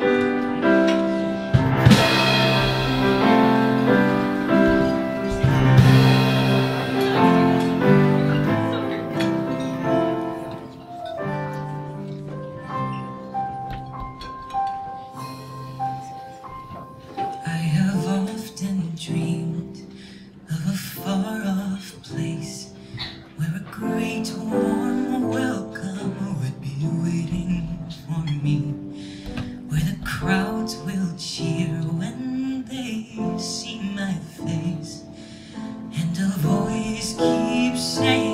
Bye. keep saying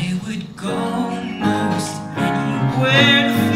I would go most anywhere